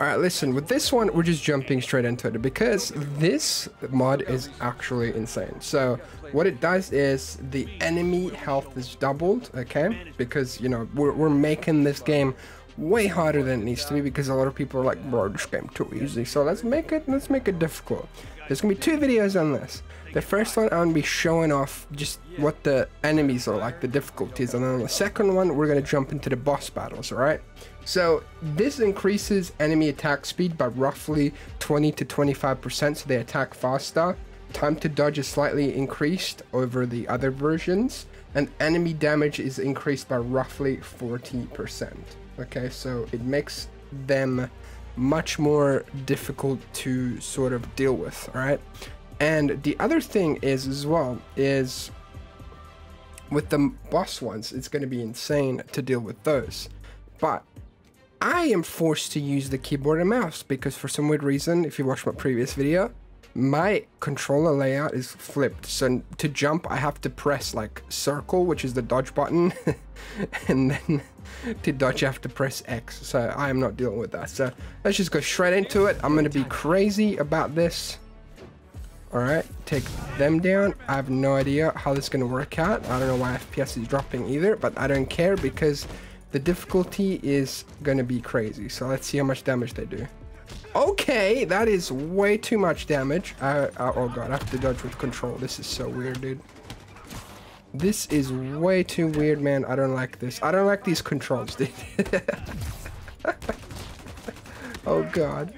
Alright, listen, with this one, we're just jumping straight into it because this mod is actually insane. So, what it does is the enemy health is doubled, okay? Because, you know, we're, we're making this game way harder than it needs to be because a lot of people are like, bro, this game too easy. So let's make it, let's make it difficult. There's gonna be two videos on this. The first one, I'm gonna be showing off just what the enemies are like, the difficulties. And then on the second one, we're gonna jump into the boss battles, alright? So this increases enemy attack speed by roughly 20 to 25% so they attack faster. Time to dodge is slightly increased over the other versions and enemy damage is increased by roughly 40%. Okay, so it makes them much more difficult to sort of deal with, all right? And the other thing is as well is with the boss ones, it's going to be insane to deal with those. But I am forced to use the keyboard and mouse because for some weird reason, if you watch my previous video, my controller layout is flipped. So to jump, I have to press like circle, which is the dodge button. and then to dodge, I have to press X. So I am not dealing with that. So let's just go straight into it. I'm going to be crazy about this. All right, take them down. I have no idea how this is going to work out. I don't know why FPS is dropping either, but I don't care because the difficulty is gonna be crazy. So let's see how much damage they do. Okay, that is way too much damage. Oh god, I have to dodge with control. This is so weird, dude. This is way too weird, man. I don't like this. I don't like these controls, dude. oh god.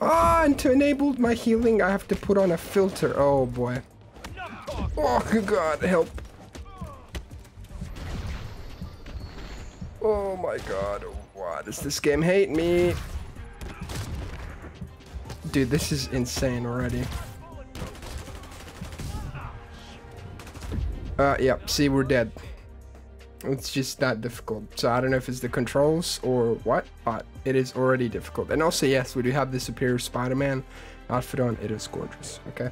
Ah, oh, and to enable my healing, I have to put on a filter. Oh boy. Oh god, help. Oh my god, why does this game hate me? Dude, this is insane already. Uh, yep, see, we're dead. It's just that difficult. So I don't know if it's the controls or what, but it is already difficult. And also, yes, we do have the Superior Spider-Man outfit on. It is gorgeous, okay?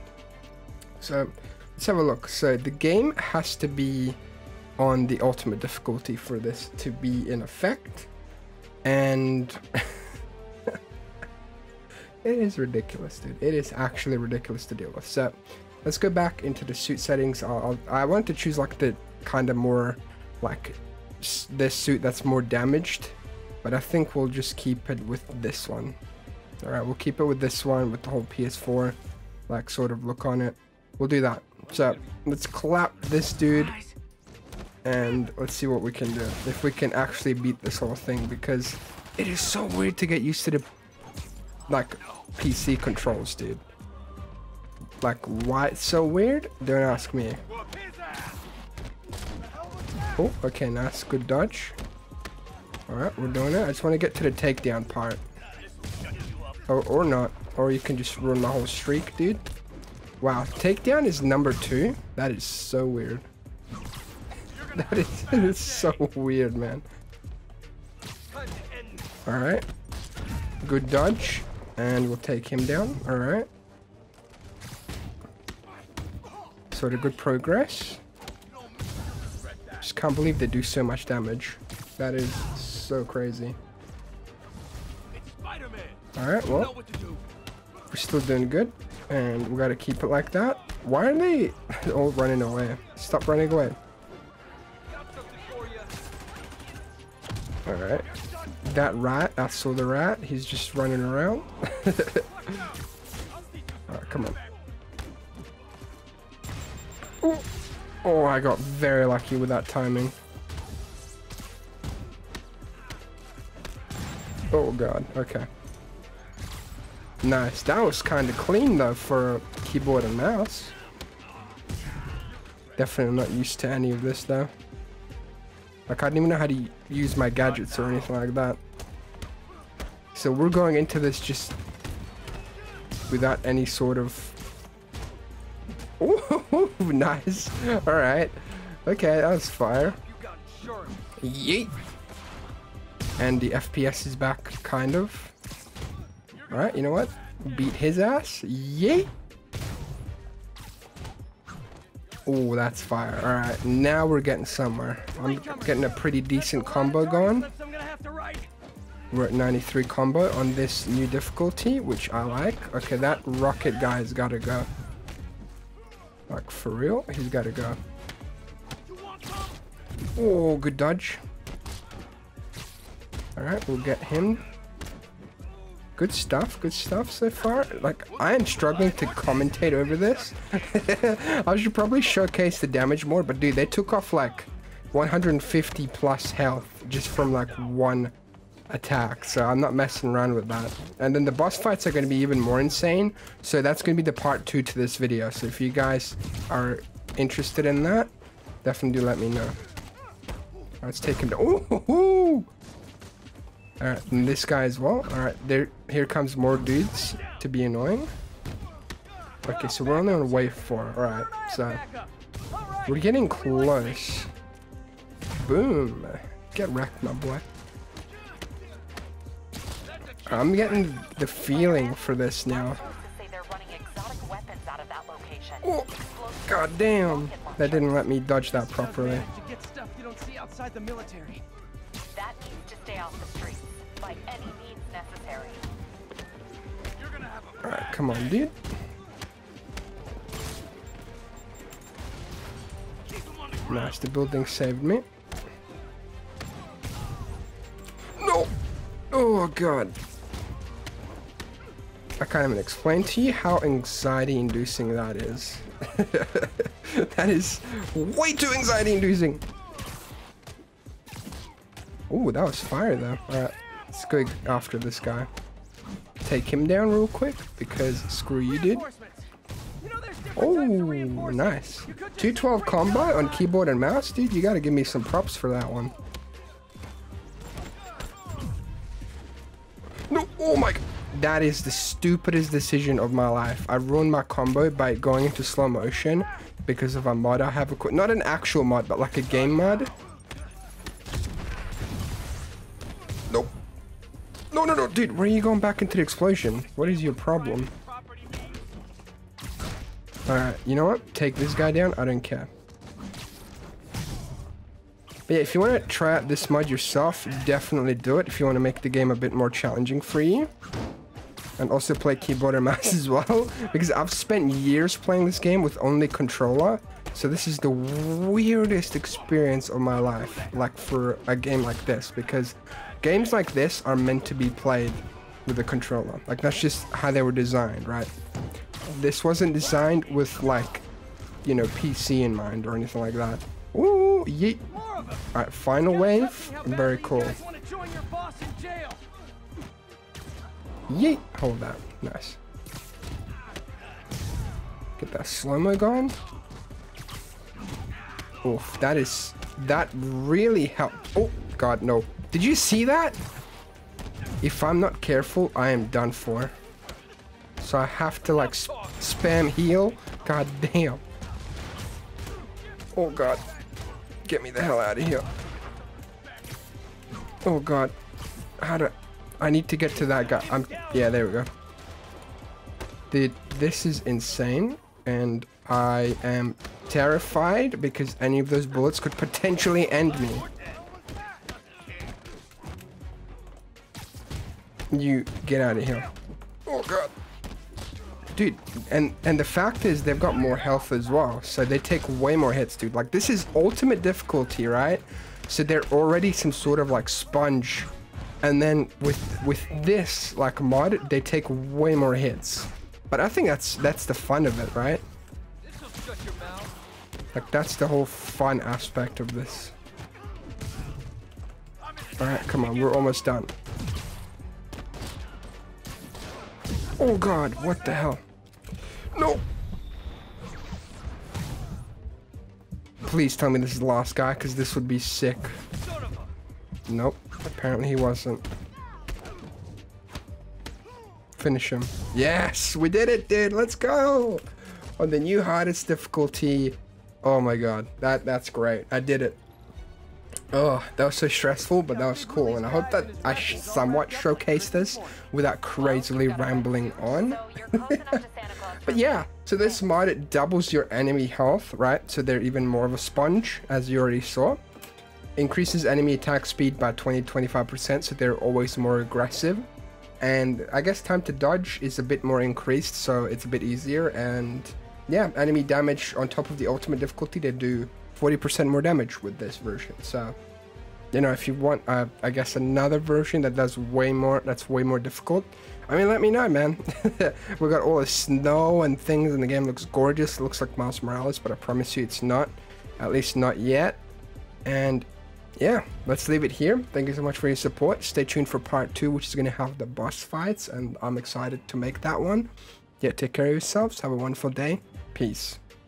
So, let's have a look. So the game has to be on the ultimate difficulty for this to be in effect. And it is ridiculous, dude. It is actually ridiculous to deal with. So let's go back into the suit settings. I'll, I'll, want to choose like the kind of more like this suit that's more damaged. But I think we'll just keep it with this one. All right, we'll keep it with this one with the whole PS4 like sort of look on it. We'll do that. So let's clap this dude and let's see what we can do if we can actually beat this whole thing because it is so weird to get used to the like PC controls dude. Like why it's so weird? Don't ask me. Oh okay nice. Good dodge. All right we're doing it. I just want to get to the takedown part. Or, or not. Or you can just ruin my whole streak dude. Wow takedown is number two? That is so weird that is, so weird, man. Alright. Good dodge. And we'll take him down. Alright. Sort of good progress. Just can't believe they do so much damage. That is so crazy. Alright, well. We're still doing good. And we gotta keep it like that. Why are they all running away? Stop running away. Alright. That rat, I saw the rat. He's just running around. Alright, come on. Ooh. Oh, I got very lucky with that timing. Oh god, okay. Nice. That was kind of clean though for keyboard and mouse. Definitely not used to any of this though. Like, I don't even know how to use my gadgets or anything like that. So we're going into this just without any sort of... Ooh, nice. Alright. Okay, that was fire. Yeet. And the FPS is back, kind of. Alright, you know what? Beat his ass. Yeet. Oh, that's fire. All right, now we're getting somewhere. I'm getting a pretty decent combo going. We're at 93 combo on this new difficulty, which I like. Okay, that rocket guy's gotta go. Like, for real? He's gotta go. Oh, good dodge. Alright, we'll get him. Good stuff, good stuff so far. Like, I am struggling to commentate over this. I should probably showcase the damage more, but dude, they took off like 150 plus health just from like one attack, so I'm not messing around with that. And then the boss fights are going to be even more insane, so that's going to be the part two to this video. So if you guys are interested in that, definitely do let me know. Let's take him to. Ooh, Alright, and this guy as well. Alright, there. Here comes more dudes to be annoying. Okay, so we're only on wave four. Alright, so we're getting close. Boom. Get wrecked, my boy. I'm getting the feeling for this now. Oh, god damn. That didn't let me dodge that properly. Alright, come on, dude. Nice, the building saved me. No! Oh god. I can't even explain to you how anxiety inducing that is. that is way too anxiety inducing. Oh, that was fire though. Alright, let's go after this guy. Take him down real quick because screw you, dude. Oh, nice. 212 combo on keyboard and mouse, dude. You gotta give me some props for that one. No, oh my god. That is the stupidest decision of my life. I ruined my combo by going into slow motion because of a mod I have. A, not an actual mod, but like a game mod. Dude, where are you going back into the explosion? What is your problem? Alright, you know what? Take this guy down. I don't care. But yeah, if you want to try out this mod yourself, definitely do it if you want to make the game a bit more challenging for you and also play keyboard and mouse as well because I've spent years playing this game with only controller so this is the weirdest experience of my life like for a game like this because games like this are meant to be played with a controller like that's just how they were designed right this wasn't designed with like you know PC in mind or anything like that Ooh, yeet. Alright, final wave. Very cool. Yeet! Hold that. Nice. Get that slow-mo going. Oof, that is... That really helped. Oh, God, no. Did you see that? If I'm not careful, I am done for. So I have to, like, sp spam heal. God damn. Oh, God. Get me the hell out of here. Oh, God. How to... I need to get to that guy. I'm, yeah, there we go. Dude, this is insane. And I am terrified because any of those bullets could potentially end me. You get out of here. Oh god. Dude, and and the fact is they've got more health as well. So they take way more hits, dude. Like this is ultimate difficulty, right? So they're already some sort of like sponge and then with with this like mod they take way more hits but i think that's that's the fun of it right like that's the whole fun aspect of this all right come on we're almost done oh god what the hell no please tell me this is the last guy because this would be sick nope Apparently he wasn't. Finish him. Yes, we did it, dude. Let's go. On the new hardest difficulty. Oh my god. That that's great. I did it. Oh, that was so stressful, but that was cool. And I hope that I somewhat showcase this without crazily rambling on. but yeah, so this mod, it doubles your enemy health, right? So they're even more of a sponge, as you already saw. increases enemy attack speed by 20-25%, so they're always more aggressive. And I guess time to dodge is a bit more increased, so it's a bit easier. And yeah, enemy damage on top of the ultimate difficulty, they do 40% more damage with this version. So, you know, if you want, uh, I guess another version that does way more, that's way more difficult. I mean, let me know, man. we got all the snow and things, and the game looks gorgeous. It looks like Miles Morales, but I promise you it's not. At least not yet. And yeah, let's leave it here. Thank you so much for your support. Stay tuned for part two, which is going to have the boss fights, and I'm excited to make that one. Yeah, take care of yourselves. Have a wonderful day. Peace.